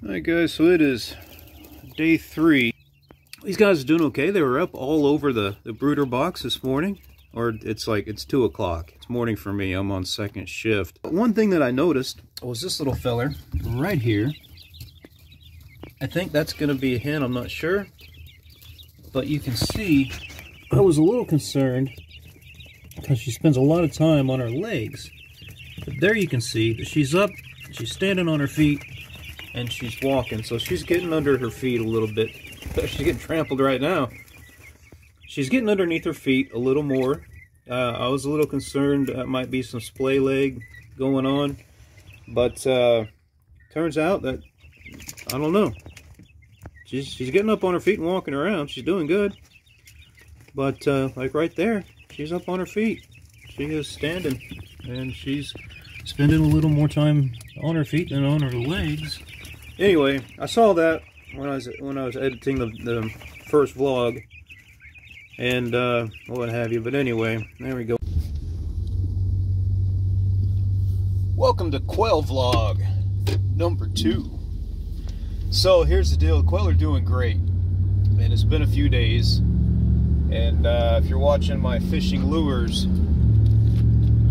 Alright guys, so it is day three. These guys are doing okay. They were up all over the, the brooder box this morning. Or it's like, it's 2 o'clock. It's morning for me. I'm on second shift. One thing that I noticed was this little feller right here. I think that's going to be a hen. I'm not sure. But you can see, I was a little concerned because she spends a lot of time on her legs. But there you can see that she's up, she's standing on her feet, and she's walking. So she's getting under her feet a little bit. She's getting trampled right now. She's getting underneath her feet a little more. Uh, I was a little concerned that might be some splay leg going on. But uh, turns out that, I don't know. She's, she's getting up on her feet and walking around. She's doing good. But uh, like right there, she's up on her feet. She is standing and she's spending a little more time on her feet than on her legs. Anyway, I saw that when I was when I was editing the, the first vlog and uh, what have you. But anyway, there we go. Welcome to Quail Vlog number two. So here's the deal: quail are doing great, and it's been a few days. And uh, if you're watching my fishing lures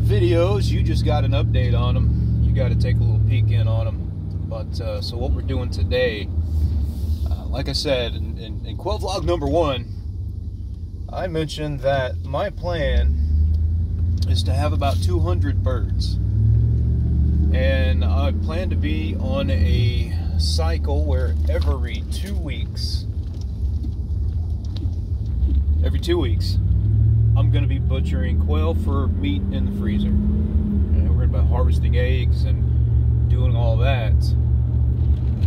videos, you just got an update on them. You got to take a little peek in on them. But uh, so what we're doing today, uh, like I said in, in, in Quail Vlog number one, I mentioned that my plan is to have about 200 birds. And I plan to be on a cycle where every two weeks, every two weeks, I'm going to be butchering quail for meat in the freezer. And we're going to be harvesting eggs and doing all that.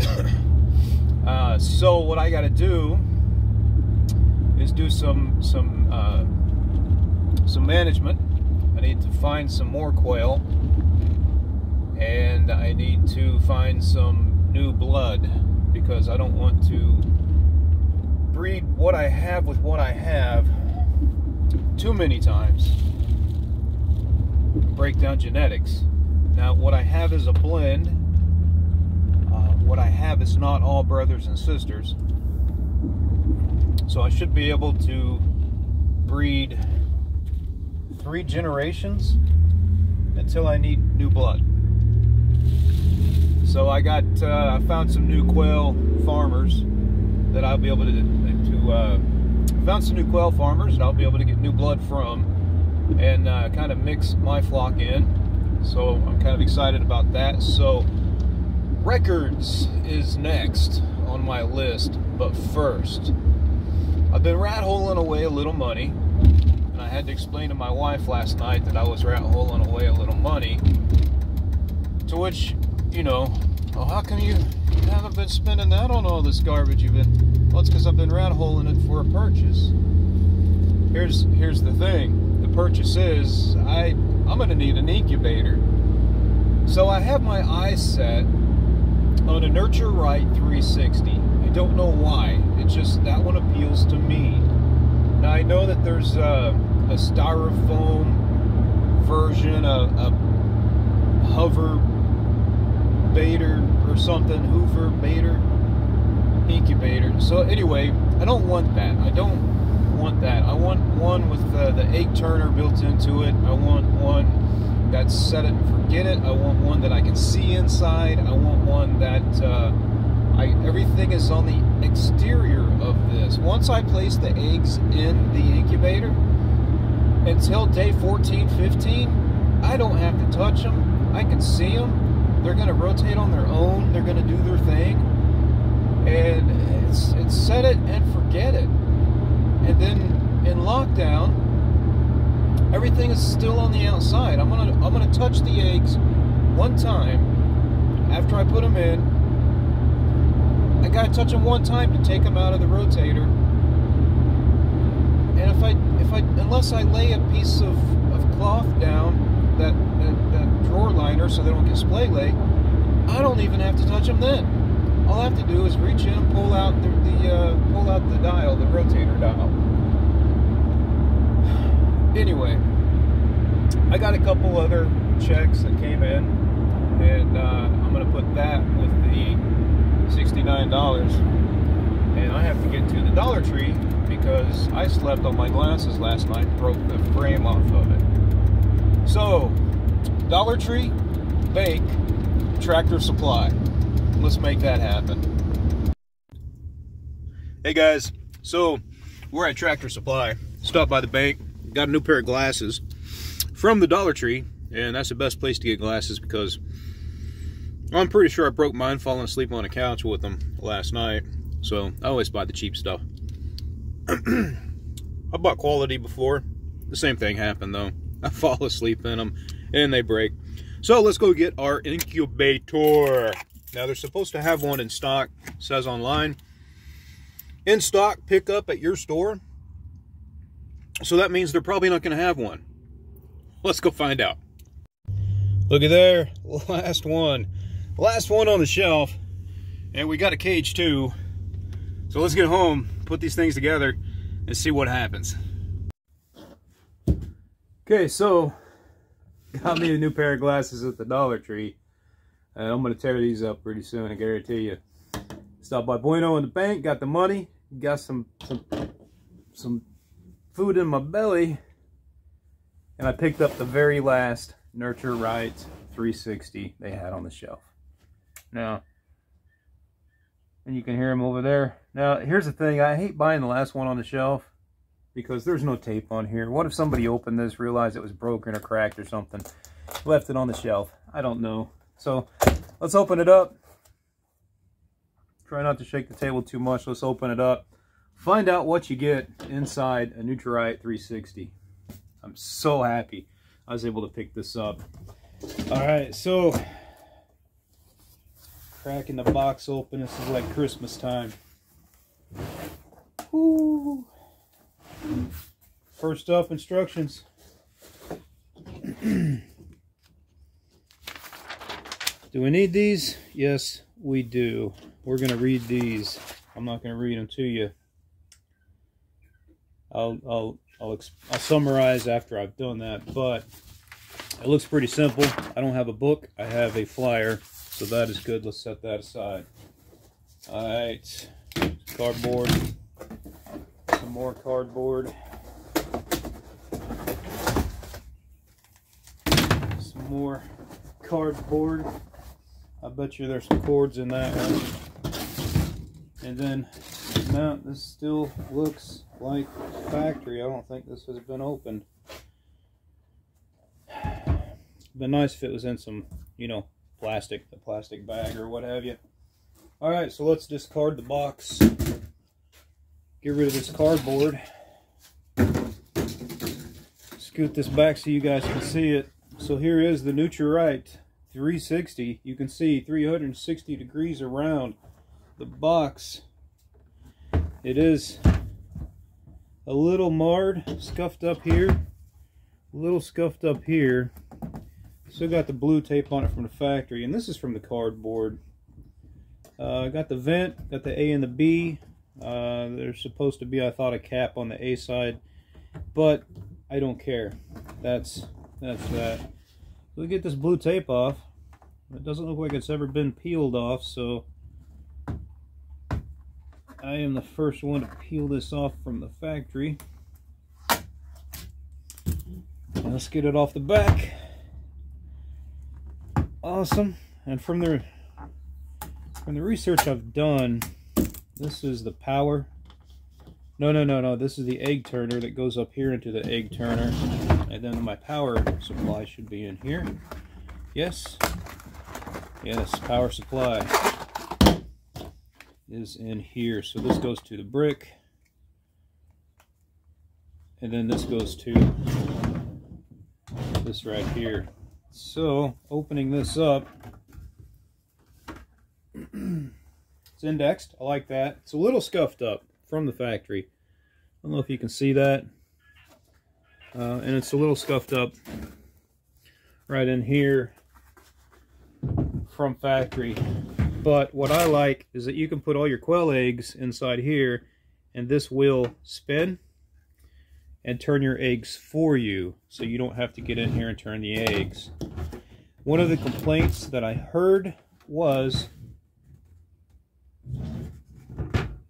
uh, so what I got to do is do some some uh, some management. I need to find some more quail, and I need to find some new blood because I don't want to breed what I have with what I have too many times. Break down genetics. Now, what I have is a blend. Uh, what I have is not all brothers and sisters. So I should be able to breed three generations until I need new blood. So I got, uh, I found some new quail farmers that I'll be able to, to uh, found some new quail farmers and I'll be able to get new blood from and uh, kind of mix my flock in. So I'm kind of excited about that. So records is next on my list, but first, I've been rat holing away a little money, and I had to explain to my wife last night that I was rat holing away a little money. To which, you know, oh, how come you haven't been spending that on all this garbage you've been? Well, it's because I've been rat holing it for a purchase. Here's here's the thing. The purchase is I I'm gonna need an incubator. So I have my eyes set on a Nurture Right 360. I don't know why. It just that one appeals to me. Now I know that there's a, a styrofoam version, a, a hover baiter or something, Hoover baiter incubator. So anyway, I don't want that. I don't want that. I want one with the, the egg turner built into it. I want one that's set it and forget it. I want one that I can see inside. I want one that uh, I everything is on the exterior of this. Once I place the eggs in the incubator, until day 14, 15, I don't have to touch them. I can see them. They're going to rotate on their own. They're going to do their thing. And it's, it's set it and forget it. And then in lockdown, everything is still on the outside. I'm gonna I'm gonna touch the eggs one time after I put them in. I gotta touch them one time to take them out of the rotator. And if I if I unless I lay a piece of, of cloth down that, that that drawer liner so they don't get splay leg, I don't even have to touch them then. All I have to do is reach in and pull out the, the uh, pull out the dial, the rotator dial anyway, I got a couple other checks that came in, and uh, I'm going to put that with the sixty-nine dollars. And I have to get to the Dollar Tree because I slept on my glasses last night, broke the frame off of it. So, Dollar Tree, Bake, Tractor Supply. Let's make that happen. Hey guys, so we're at Tractor Supply. Stopped by the bank, got a new pair of glasses from the Dollar Tree, and that's the best place to get glasses because I'm pretty sure I broke mine falling asleep on a couch with them last night. So I always buy the cheap stuff. I bought quality before. The same thing happened though. I fall asleep in them and they break. So let's go get our incubator. Now they're supposed to have one in stock, says online. In stock, pick up at your store. So that means they're probably not going to have one. Let's go find out. Look at there, last one. Last one on the shelf. And we got a cage too. So let's get home, put these things together, and see what happens. Okay, so got me a new pair of glasses at the Dollar Tree. And I'm going to tear these up pretty soon, I guarantee you. Stopped by Bueno in the bank, got the money, got some, some, some food in my belly, and I picked up the very last Nurture Right 360 they had on the shelf. Now, and you can hear them over there. Now, here's the thing. I hate buying the last one on the shelf because there's no tape on here. What if somebody opened this, realized it was broken or cracked or something, left it on the shelf? I don't know. So, let's open it up. Try not to shake the table too much. Let's open it up. Find out what you get inside a Nurture Right 360. I'm so happy I was able to pick this up. All right, so cracking the box open. This is like Christmas time. Woo. First up, instructions. do we need these? Yes, we do. We're going to read these. I'm not going to read them to you. I'll, I'll, I'll, I'll summarize after I've done that, but it looks pretty simple. I don't have a book. I have a flyer. So that is good. Let's set that aside. All right, cardboard. Some more cardboard. Some more cardboard. I bet you there's some cords in that one. And then mount. This still looks like factory. I don't think this has been opened. Be nice if it was in some, you know, plastic, the plastic bag or what have you. All right, so let's discard the box. Get rid of this cardboard. Scoot this back so you guys can see it. So here is the Nurture Right 360. You can see 360 degrees around the box. It is a little marred, scuffed up here, a little scuffed up here. Still got the blue tape on it from the factory, and this is from the cardboard. Uh, got the vent, got the A and the B. Uh, there's supposed to be, I thought, a cap on the A side, but I don't care. That's that's that. We get this blue tape off. It doesn't look like it's ever been peeled off, so I am the first one to peel this off from the factory. let's get it off the back awesome. And from the from the research I've done, this is the power. No, no, no, no. This is the egg turner that goes up here into the egg turner. And then my power supply should be in here. Yes. Yes, power supply is in here. So this goes to the brick. And then this goes to this right here. So, opening this up, it's indexed. I like that. It's a little scuffed up from the factory. I don't know if you can see that. Uh, and it's a little scuffed up right in here from factory. But what I like is that you can put all your quail eggs inside here and this will spin and turn your eggs for you so you don't have to get in here and turn the eggs. One of the complaints that I heard was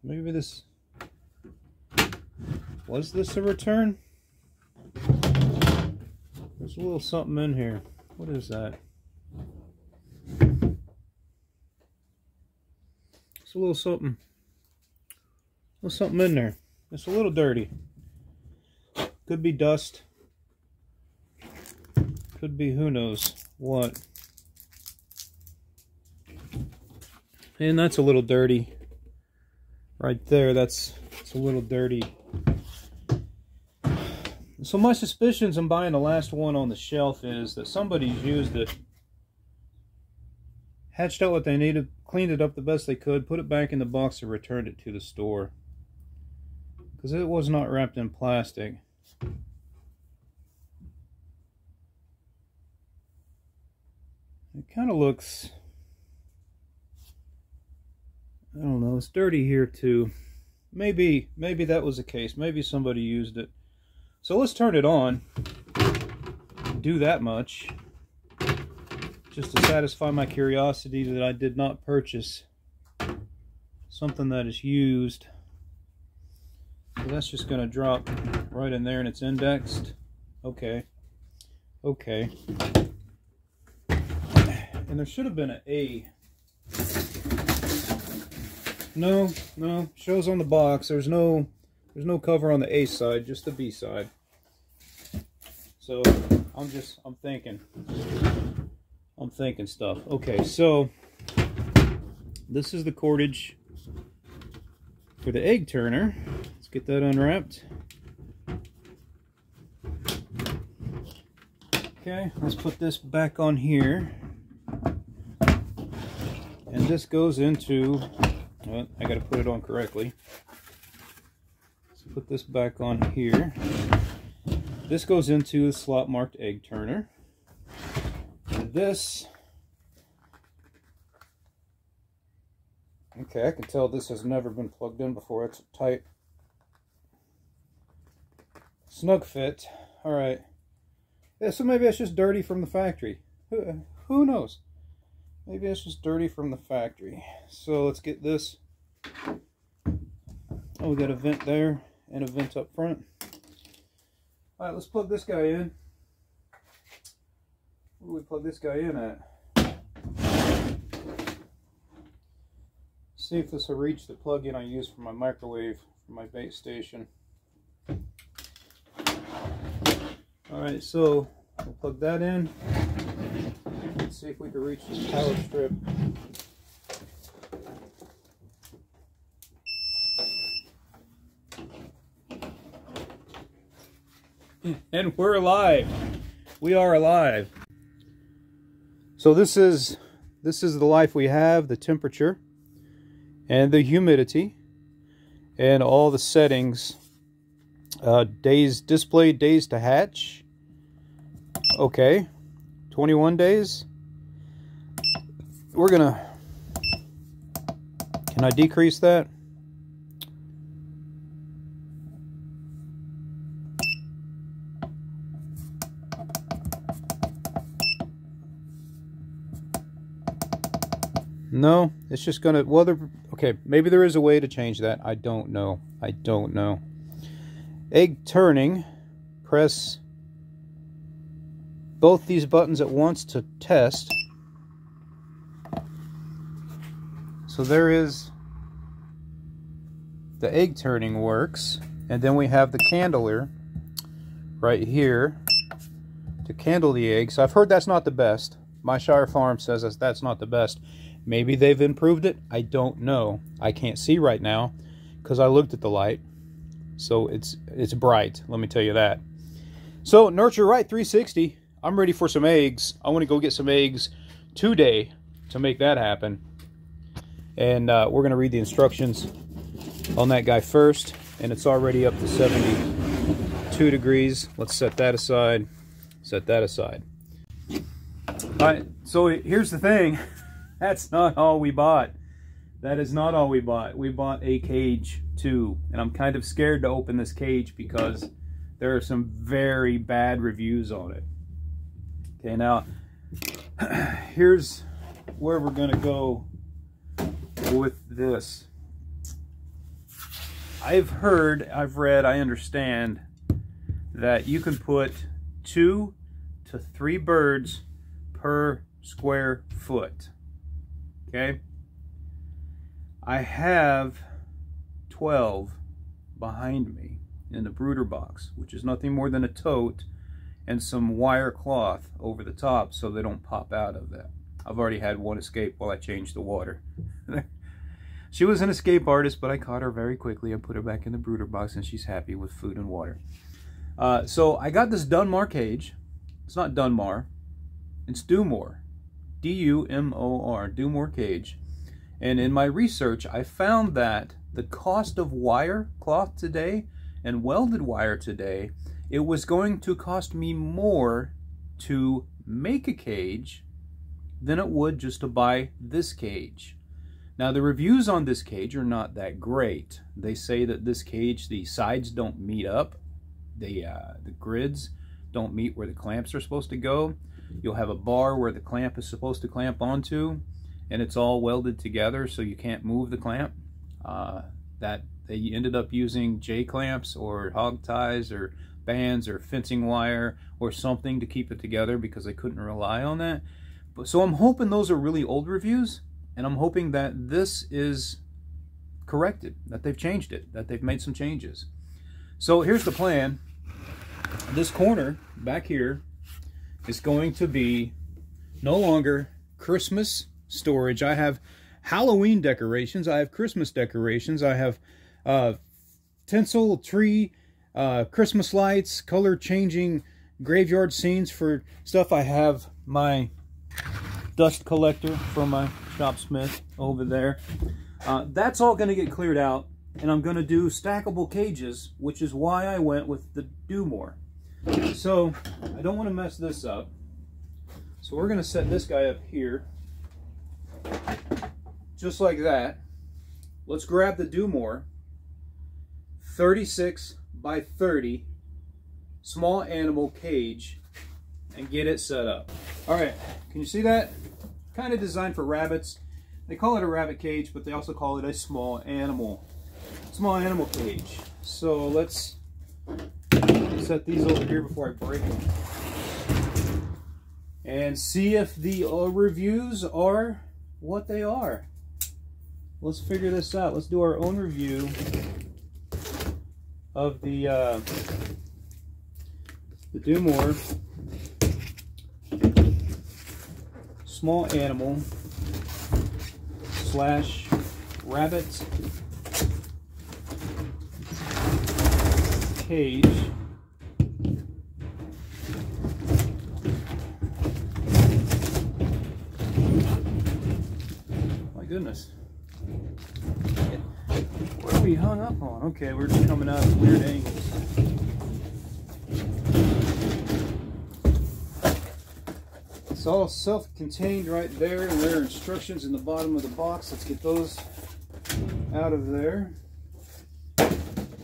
maybe this was this a return? There's a little something in here. What is that? It's a little something. Little something in there. It's a little dirty. Could be dust. Could be who knows what. And that's a little dirty. Right there, that's it's a little dirty. So my suspicions in buying the last one on the shelf is that somebody's used it, hatched out what they needed, cleaned it up the best they could, put it back in the box and returned it to the store. Because it was not wrapped in plastic. It kind of looks, I don't know, it's dirty here too. Maybe, maybe that was the case. Maybe somebody used it. So let's turn it on. Do that much. Just to satisfy my curiosity that I did not purchase something that is used. So that's just going to drop right in there and it's indexed. Okay. Okay. And there should have been an A. No, no, shows on the box. There's no there's no cover on the A side, just the B side. So I'm just, I'm thinking. I'm thinking stuff. Okay, so this is the cordage for the egg turner. Let's get that unwrapped. Okay, let's put this back on here. And this goes into, well, I got to put it on correctly put this back on here. This goes into the slot marked egg turner. And this, okay, I can tell this has never been plugged in before. It's a tight, snug fit. All right. Yeah, so maybe it's just dirty from the factory. Who, who knows? Maybe it's just dirty from the factory. So let's get this. Oh, we got a vent there and a vent up front. All right, let's plug this guy in. Where do we plug this guy in at? See if this will reach the plug-in I use for my microwave for my bait station. All right, so we'll plug that in. Let's see if we can reach this power strip. and we're alive. We are alive. So this is this is the life we have, the temperature and the humidity and all the settings. Uh, days displayed days to hatch. Okay. 21 days. We're gonna can I decrease that? No, it's just gonna, well, there, okay, maybe there is a way to change that. I don't know. I don't know. Egg turning, press both these buttons at once to test. So there is, the egg turning works. And then we have the candler right here to candle the eggs. I've heard that's not the best. My Shire Farm says that's not the best. Maybe they've improved it. I don't know. I can't see right now because I looked at the light. So it's it's bright, let me tell you that. So Nurture Right 360, I'm ready for some eggs. I want to go get some eggs today to make that happen. And uh, we're going to read the instructions on that guy first. And it's already up to 72 degrees. Let's set that aside. Set that aside. All right, so here's the thing. That's not all we bought. That is not all we bought. We bought a cage too. And I'm kind of scared to open this cage because there are some very bad reviews on it. Okay, now here's where we're going to go with this. I've heard, I've read, I understand that you can put two to three birds per square foot. Okay? I have 12 behind me in the brooder box, which is nothing more than a tote and some wire cloth over the top so they don't pop out of that. I've already had one escape while I changed the water. she was an escape artist, but I caught her very quickly and put her back in the brooder box and she's happy with food and water. Uh, so I got this Dunmar cage. It's not Dunmar. It's Dumor. D-U-M-O-R. Dumor cage. And in my research, I found that the cost of wire cloth today and welded wire today, it was going to cost me more to make a cage than it would just to buy this cage. Now the reviews on this cage are not that great. They say that this cage, the sides don't meet up. The, uh, the grids don't meet where the clamps are supposed to go. You'll have a bar where the clamp is supposed to clamp onto and it's all welded together so you can't move the clamp. Uh, that they ended up using J clamps or hog ties or bands or fencing wire or something to keep it together because they couldn't rely on that. But so I'm hoping those are really old reviews and I'm hoping that this is corrected, that they've changed it, that they've made some changes. So here's the plan. This corner back here is going to be no longer Christmas storage. I have Halloween decorations. I have Christmas decorations. I have uh, tinsel, tree, uh, Christmas lights, color changing graveyard scenes for stuff. I have my dust collector from my shopsmith over there. Uh, that's all going to get cleared out and I'm going to do stackable cages, which is why I went with the Dumor. So I don't want to mess this up. So we're going to set this guy up here just like that. Let's grab the Dumor 36 by 30 small animal cage and get it set up. All right, can you see that? Kind of designed for rabbits. They call it a rabbit cage, but they also call it a small animal, small animal cage. So let's set these over here before I break them. And see if the uh, reviews are what they are. Let's figure this out. Let's do our own review of the uh, the Dumor small animal slash rabbit cage goodness. What are we hung up on? Okay, we're just coming out of weird angles. It's all self-contained right there, there are instructions in the bottom of the box. Let's get those out of there.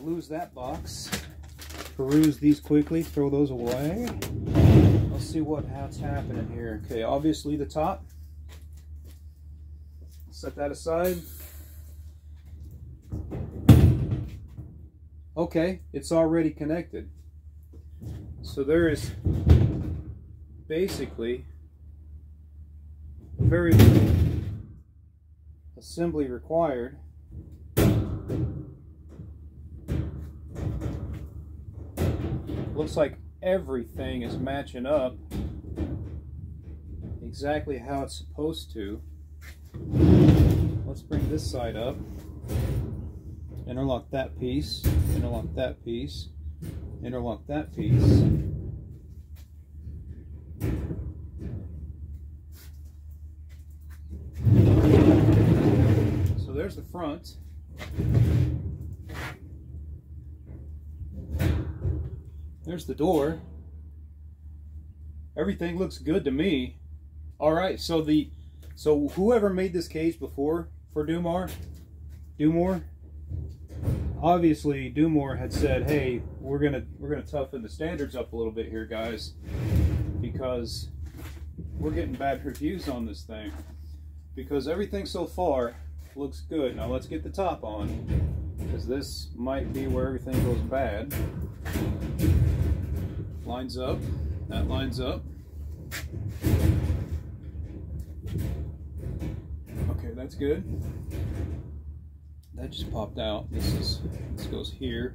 Lose that box. Peruse these quickly, throw those away. Let's see what what's happening here. Okay, obviously the top set that aside. Okay, it's already connected. So there is basically very little assembly required. Looks like everything is matching up exactly how it's supposed to. Let's bring this side up. Interlock that piece, interlock that piece, interlock that piece. So there's the front. There's the door. Everything looks good to me. All right, so the so whoever made this cage before for Dumor, Dumor, obviously Dumor had said, "Hey, we're gonna we're gonna toughen the standards up a little bit here, guys, because we're getting bad reviews on this thing. Because everything so far looks good. Now let's get the top on. because this might be where everything goes bad. Lines up, that lines up. That's good. That just popped out. This is this goes here.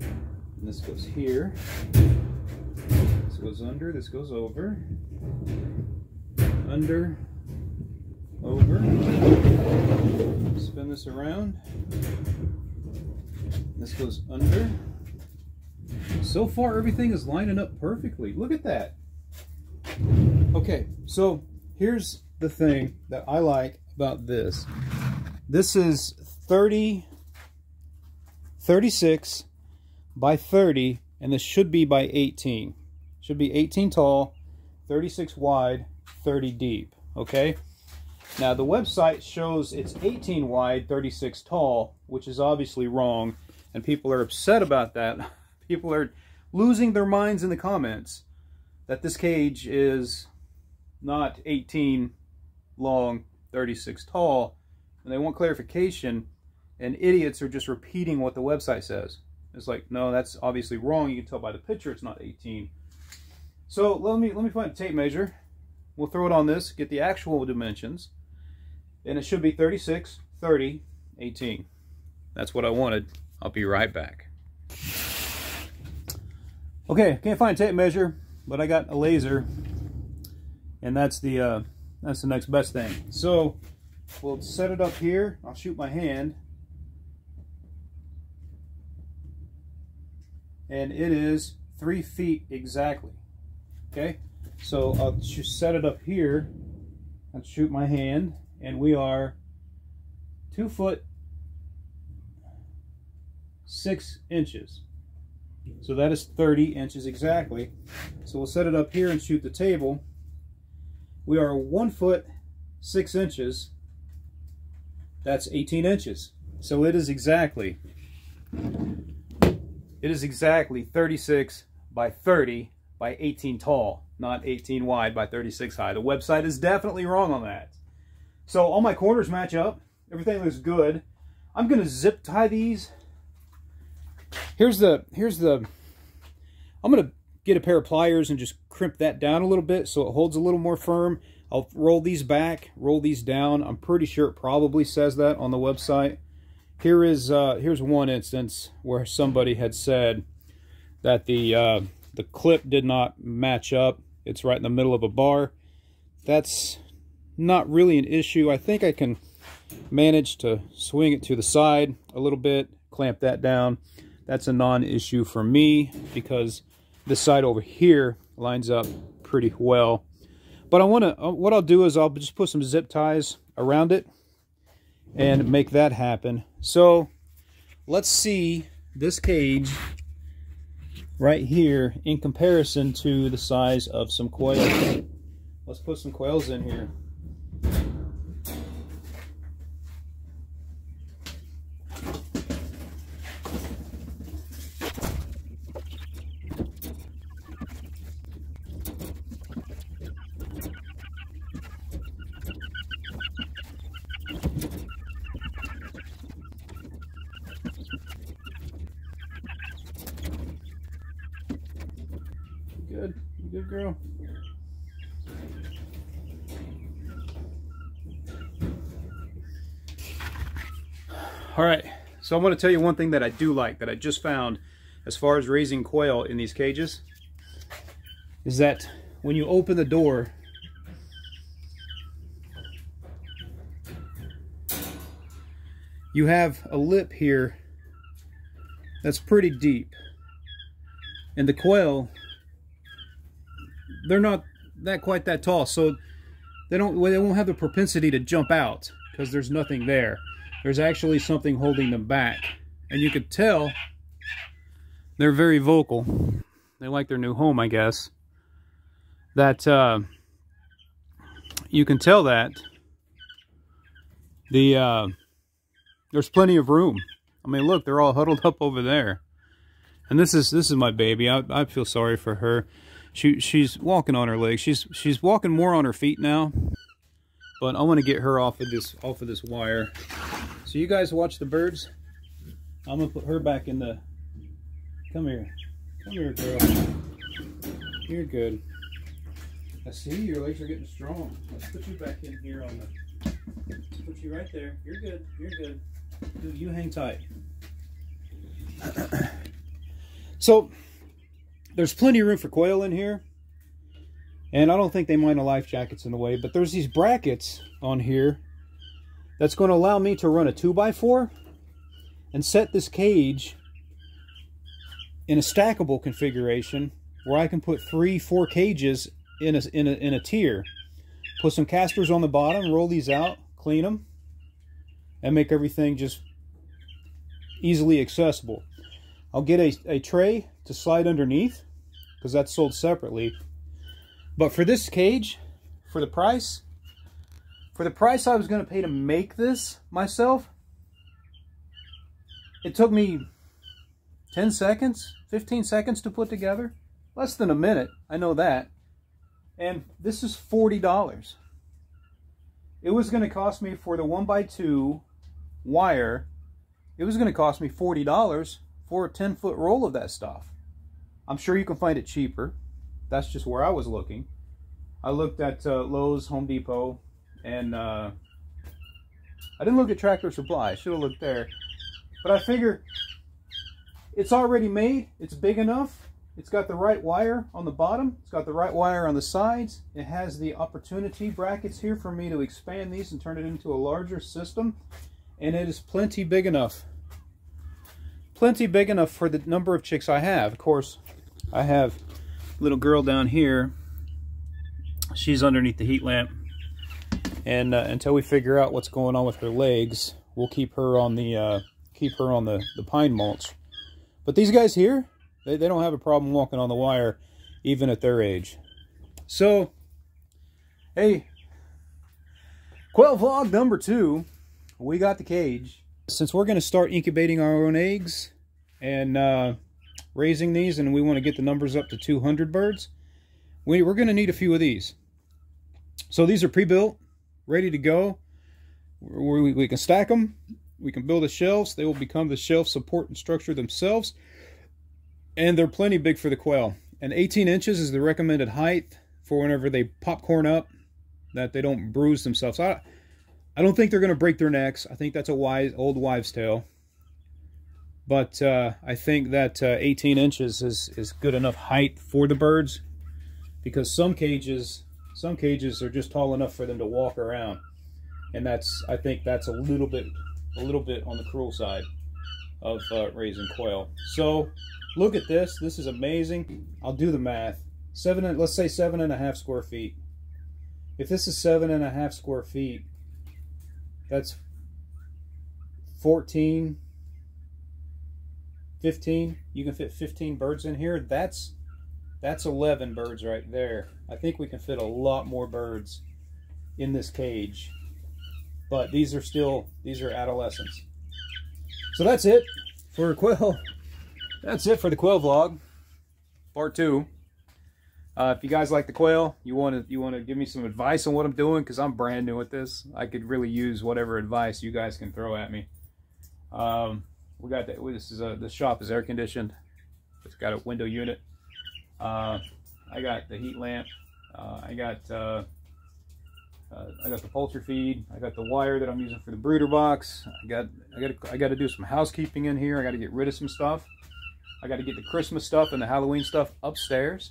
And this goes here. This goes under, this goes over. Under, over. Spin this around. This goes under. So far, everything is lining up perfectly. Look at that. Okay, so here's the thing that I like about this. This is 30, 36 by 30, and this should be by 18. Should be 18 tall, 36 wide, 30 deep, okay? Now the website shows it's 18 wide, 36 tall, which is obviously wrong, and people are upset about that. People are losing their minds in the comments that this cage is not 18 long, 36 tall, and they want clarification, and idiots are just repeating what the website says. It's like, no, that's obviously wrong. You can tell by the picture it's not 18. So let me let me find a tape measure. We'll throw it on this, get the actual dimensions. And it should be 36, 30, 18. That's what I wanted. I'll be right back. Okay, can't find tape measure, but I got a laser. And that's the uh, that's the next best thing. So we'll set it up here. I'll shoot my hand. And it is three feet exactly. Okay, so I'll just set it up here and shoot my hand. And we are two foot six inches. So that is 30 inches exactly. So we'll set it up here and shoot the table. We are one foot six inches. That's 18 inches. So it is exactly, it is exactly 36 by 30 by 18 tall, not 18 wide by 36 high. The website is definitely wrong on that. So all my corners match up. Everything looks good. I'm going to zip tie these. Here's the, here's the, I'm going to get a pair of pliers and just crimp that down a little bit so it holds a little more firm. I'll roll these back, roll these down. I'm pretty sure it probably says that on the website. Here is uh, here's one instance where somebody had said that the uh, the clip did not match up. It's right in the middle of a bar. That's not really an issue. I think I can manage to swing it to the side a little bit, clamp that down. That's a non-issue for me because this side over here lines up pretty well. But I want to, uh, what I'll do is I'll just put some zip ties around it and make that happen. So let's see this cage right here in comparison to the size of some coils. Let's put some coils in here. Good. Good girl. All right, so I want to tell you one thing that I do like, that I just found as far as raising quail in these cages, is that when you open the door, you have a lip here that's pretty deep. And the quail, they're not that quite that tall, so they don't they won't have the propensity to jump out because there's nothing there. There's actually something holding them back. And you could tell they're very vocal. They like their new home, I guess. That uh, you can tell that the uh, there's plenty of room. I mean, look, they're all huddled up over there. And this is this is my baby. I, I feel sorry for her. She she's walking on her legs. She's she's walking more on her feet now. But I want to get her off of this off of this wire. So you guys watch the birds. I'm gonna put her back in the, come here. Come here, girl. You're good. I see your legs are getting strong. Let's put you back in here on the, put you right there. You're good, you're good. Dude, you hang tight. so, there's plenty of room for coil in here. And I don't think they mind the life jackets in the way, but there's these brackets on here that's going to allow me to run a 2x4 and set this cage in a stackable configuration where I can put three, four cages in a, in a, in a tier. Put some casters on the bottom, roll these out, clean them, and make everything just easily accessible. I'll get a, a tray to slide underneath because that's sold separately. But for this cage, for the price, for the price I was going to pay to make this myself, it took me 10 seconds, 15 seconds to put together. Less than a minute, I know that. And this is $40. It was going to cost me for the 1x2 wire, it was going to cost me $40 for a 10 foot roll of that stuff. I'm sure you can find it cheaper. That's just where I was looking. I looked at uh, Lowe's, Home Depot, and uh, I didn't look at Tractor Supply. I should have looked there. But I figure it's already made. It's big enough. It's got the right wire on the bottom. It's got the right wire on the sides. It has the opportunity brackets here for me to expand these and turn it into a larger system. And it is plenty big enough. Plenty big enough for the number of chicks I have. Of course, I have a little girl down here. She's underneath the heat lamp. And uh, until we figure out what's going on with her legs, we'll keep her on the uh, keep her on the, the pine mulch. But these guys here, they, they don't have a problem walking on the wire, even at their age. So, hey, quail vlog number two, we got the cage. Since we're going to start incubating our own eggs and uh, raising these, and we want to get the numbers up to 200 birds, we, we're going to need a few of these. So these are pre-built, ready to go. We, we can stack them. We can build the shelves. They will become the shelf support and structure themselves. And they're plenty big for the quail. And 18 inches is the recommended height for whenever they popcorn up, that they don't bruise themselves. I, I don't think they're going to break their necks. I think that's a wise old wives' tale. But uh, I think that uh, 18 inches is, is good enough height for the birds because some cages some cages are just tall enough for them to walk around. And that's I think that's a little bit a little bit on the cruel side of uh, raising quail. So look at this. This is amazing. I'll do the math. Seven let's say seven and a half square feet. If this is seven and a half square feet that's 14 15 you can fit 15 birds in here that's that's 11 birds right there. I think we can fit a lot more birds in this cage. But these are still, these are adolescents. So that's it for quail. That's it for the quail vlog, part two. Uh, if you guys like the quail, you want to you want to give me some advice on what I'm doing because I'm brand new at this. I could really use whatever advice you guys can throw at me. Um, we got that. This is a the shop is air conditioned. It's got a window unit. Uh, I got the heat lamp. Uh, I got uh, uh, I got the poultry feed. I got the wire that I'm using for the brooder box. I got I got I got to do some housekeeping in here. I got to get rid of some stuff. I got to get the Christmas stuff and the Halloween stuff upstairs.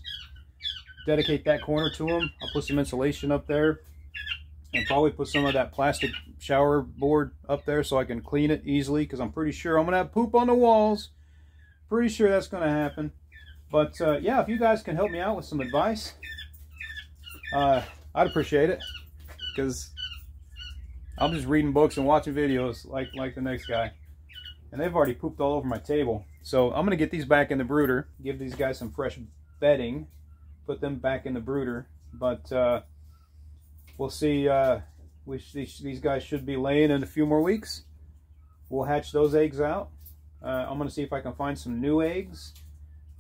Dedicate that corner to them. I'll put some insulation up there and probably put some of that plastic shower board up there so I can clean it easily because I'm pretty sure I'm going to have poop on the walls. Pretty sure that's going to happen. But uh, yeah, if you guys can help me out with some advice, uh, I'd appreciate it because I'm just reading books and watching videos like, like the next guy. And they've already pooped all over my table. So I'm going to get these back in the brooder, give these guys some fresh bedding, put them back in the brooder. But uh, we'll see. We, these, these guys should be laying in a few more weeks. We'll hatch those eggs out. Uh, I'm going to see if I can find some new eggs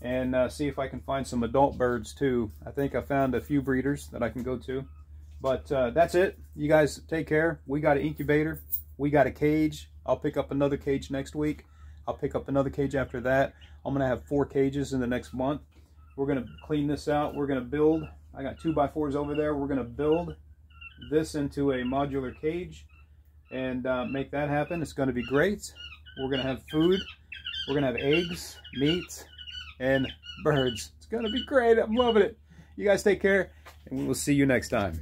and uh, see if I can find some adult birds too. I think I found a few breeders that I can go to. But uh, that's it. You guys take care. We got an incubator. We got a cage. I'll pick up another cage next week. I'll pick up another cage after that. I'm gonna have four cages in the next month. We're gonna clean this out. We're gonna build, I got two by fours over there. We're gonna build this into a modular cage and uh, make that happen. It's gonna be great. We're gonna have food. We're gonna have eggs, meat, and birds. It's gonna be great. I'm loving it. You guys take care, and we'll see you next time.